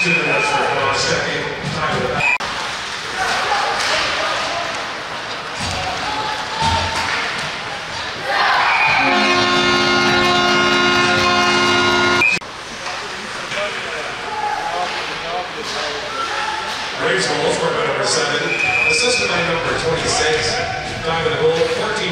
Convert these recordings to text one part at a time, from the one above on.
Should second time goals were by number 7, assisted by number 26, Diamond goal 14.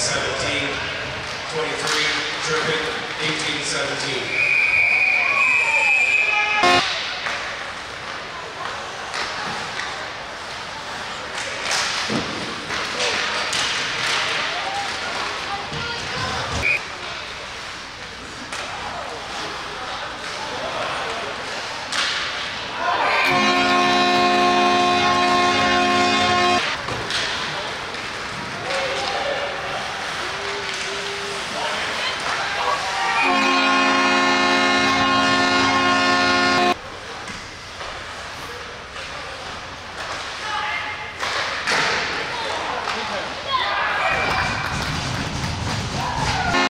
17, 23, Drippin, 1817.